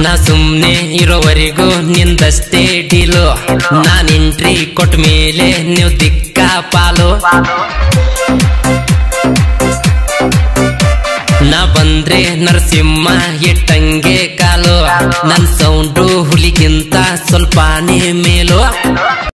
ನಾ ಸುಮ್ನೆ ಇರೋವರೆಗೂ ನಿಂದಷ್ಟೇ ಡೀಲು. ನಾನ್ ಎಂಟ್ರಿ ಕೊಟ್ಟ ಮೇಲೆ ನೀವು ದಿಕ್ಕ ಪಾಲು. ನಾ ಬಂದ್ರೆ ನರಸಿಂಹ ಇಟ್ಟಂಗೆ ಕಾಲು. ನನ್ ಸೌಂಡು ಹುಲಿಗಿಂತ ಸ್ವಲ್ಪನೇ ಮೇಲು.